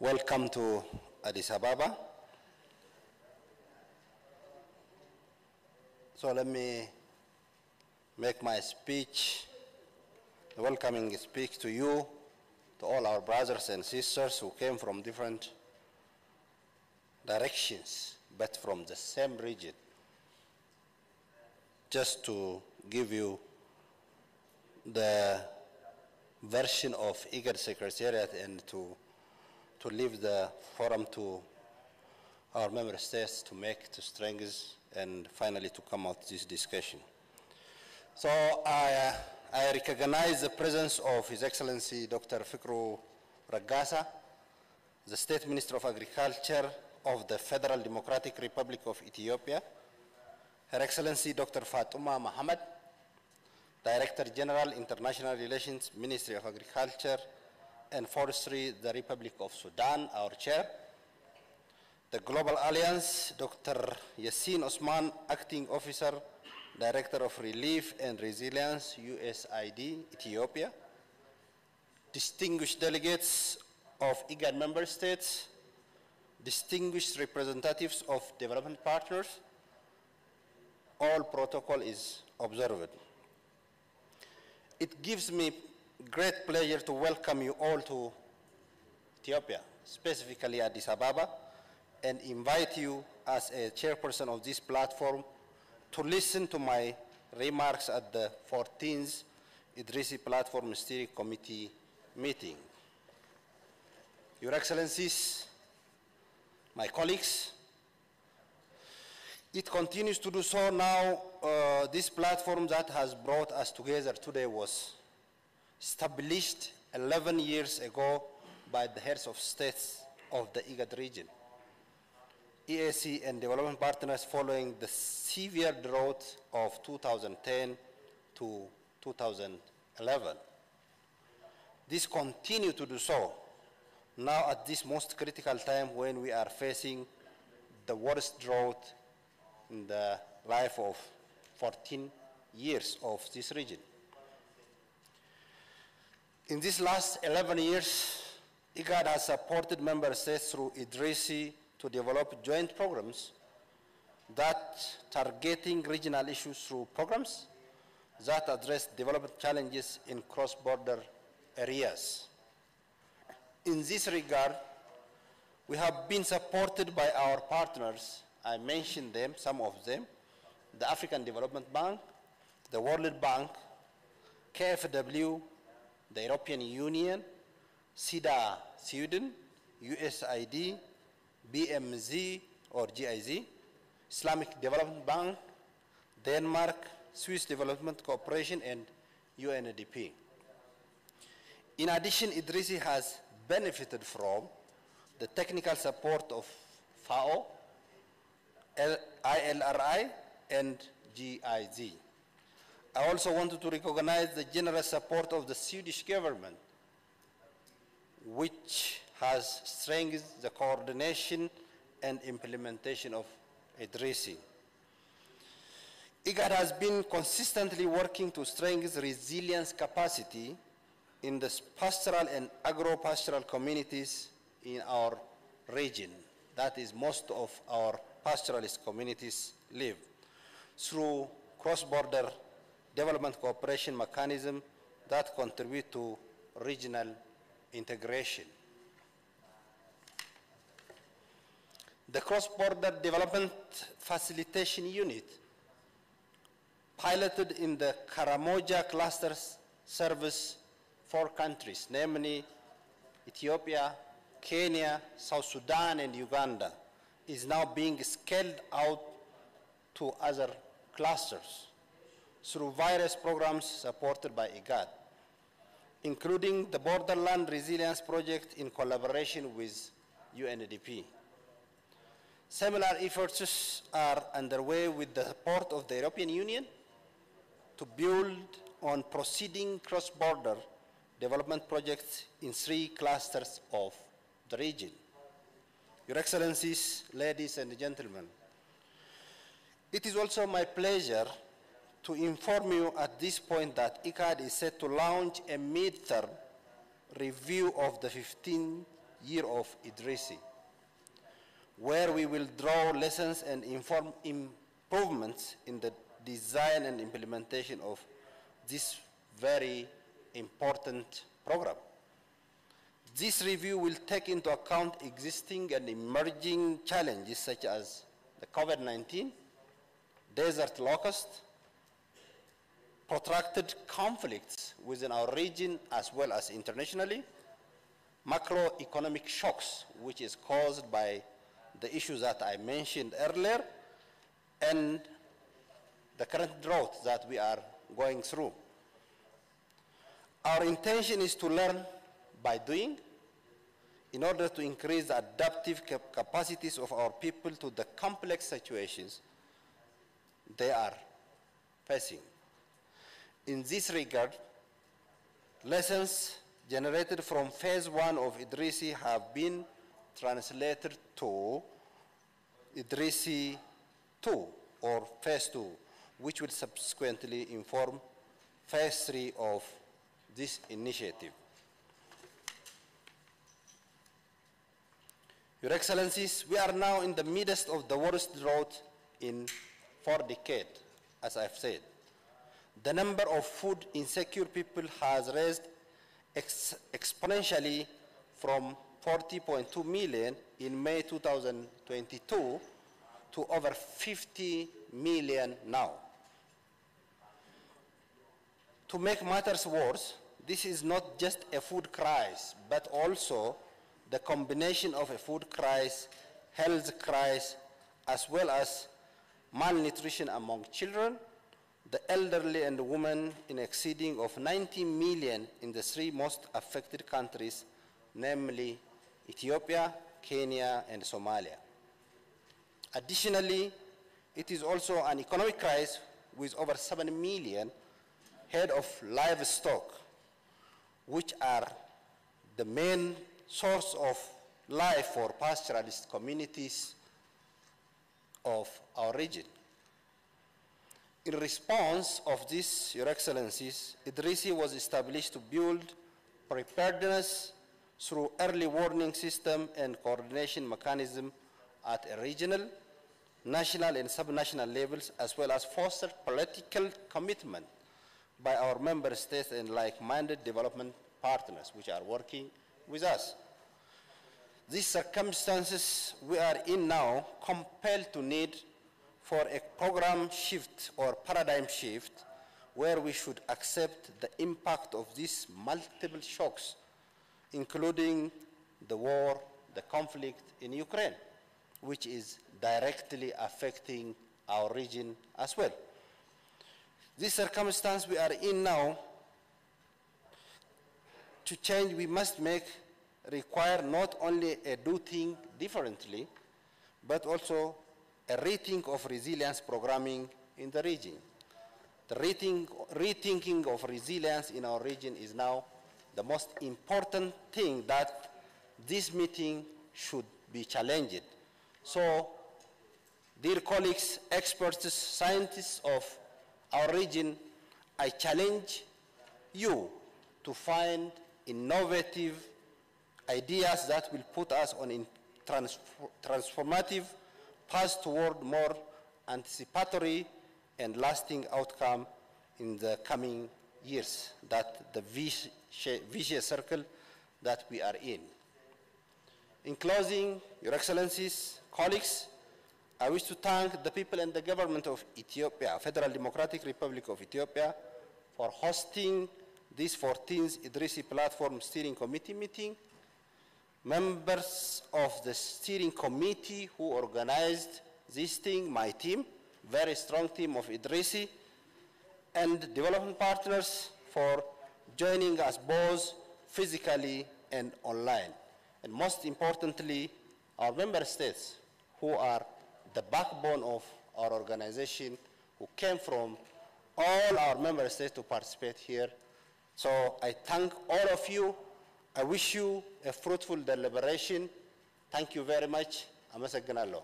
Welcome to Addis Ababa. So let me make my speech, the welcoming speech to you, to all our brothers and sisters who came from different directions, but from the same region, just to give you the version of IGAD Secretariat and to, to leave the forum to our member states to make, to strengthen, and finally to come out this discussion. So I, uh, I recognize the presence of His Excellency Dr. Fikru Regassa, the State Minister of Agriculture of the Federal Democratic Republic of Ethiopia, Her Excellency Dr. Fatuma Mohammed, Director General, International Relations, Ministry of Agriculture and Forestry, the Republic of Sudan, our chair. The Global Alliance, Dr. Yassin Osman, Acting Officer, Director of Relief and Resilience, USAID, Ethiopia. Distinguished delegates of IGAD member states, distinguished representatives of development partners, all protocol is observed. It gives me great pleasure to welcome you all to Ethiopia, specifically Addis Ababa, and invite you as a chairperson of this platform to listen to my remarks at the 14th IDDRSI Platform Steering Committee meeting. Your Excellencies, my colleagues, it continues to do so now. Uh, this platform that has brought us together today was established 11 years ago by the heads of states of the IGAD region. EAC and development partners following the severe drought of 2010 to 2011. This continue to do so now at this most critical time when we are facing the worst drought in the life of 14 years of this region. In these last 11 years, IGAD has supported member states through IDDRSI to develop joint programs that targeting regional issues through programs that address development challenges in cross-border areas. In this regard, we have been supported by our partners I mentioned them, some of them, the African Development Bank, the World Bank, KfW, the European Union, SIDA Sweden, USAID, BMZ or GIZ, Islamic Development Bank, Denmark, Swiss Development Corporation, and UNDP. In addition, IDDRSI has benefited from the technical support of FAO, ILRI and GIZ. I also wanted to recognize the generous support of the Swedish government, which has strengthened the coordination and implementation of IDDRSI. IGAD has been consistently working to strengthen resilience capacity in the pastoral and agro-pastoral communities in our region. That is most of our pastoralist communities live through cross-border development cooperation mechanism that contribute to regional integration. The cross-border development facilitation unit piloted in the Karamoja clusters service four countries, namely Ethiopia, Kenya, South Sudan, and Uganda, is now being scaled out to other clusters through various programs supported by IGAD, including the Borderland Resilience Project in collaboration with UNDP. Similar efforts are underway with the support of the European Union to build on proceeding cross-border development projects in three clusters of the region. Your Excellencies, ladies and gentlemen, it is also my pleasure to inform you at this point that IGAD is set to launch a midterm review of the 15 year of IDDRSI, where we will draw lessons and inform improvements in the design and implementation of this very important program. This review will take into account existing and emerging challenges such as the COVID-19, desert locust, protracted conflicts within our region as well as internationally, macroeconomic shocks, which is caused by the issues that I mentioned earlier, and the current drought that we are going through. Our intention is to learn by doing in order to increase the adaptive cap capacities of our people to the complex situations they are facing. In this regard, lessons generated from phase one of IDDRSI have been translated to IDDRSI 2 or phase 2, which will subsequently inform phase 3 of this initiative. Your Excellencies, we are now in the midst of the worst drought in four decades, as I've said. The number of food insecure people has raised ex exponentially from 40.2 million in May 2022 to over 50 million now. To make matters worse, this is not just a food crisis, but also the combination of a food crisis, health crisis, as well as malnutrition among children, the elderly and women in exceeding of 90 million in the three most affected countries, namely Ethiopia, Kenya, and Somalia. Additionally, it is also an economic crisis with over 7 million head of livestock, which are the main source of life for pastoralist communities of our region. In response of this, Your Excellencies, IDDRSI was established to build preparedness through early warning system and coordination mechanism at a regional, national and subnational levels, as well as foster political commitment by our member states and like-minded development partners which are working with us. These circumstances we are in now compel to need for a program shift or paradigm shift where we should accept the impact of these multiple shocks, including the war, the conflict in Ukraine, which is directly affecting our region as well. This circumstance we are in now to change, we must make, require not only a do thing differently, but also a rethink of resilience programming in the region. The rethink, rethinking of resilience in our region is now the most important thing that this meeting should be challenged. So, dear colleagues, experts, scientists of our region, I challenge you to find innovative ideas that will put us on a transformative path toward more anticipatory and lasting outcome in the coming years, that the vicious circle that we are in. In closing, Your Excellencies, colleagues, I wish to thank the people and the government of Ethiopia, Federal Democratic Republic of Ethiopia, for hosting this 14th IDDRSI Platform Steering Committee meeting, members of the steering committee who organized this thing, my team, very strong team of IDDRSI, and development partners for joining us both physically and online. And most importantly, our member states who are the backbone of our organization, who came from all our member states to participate here so I thank all of you. I wish you a fruitful deliberation. Thank you very much. አመሰግናለሁ።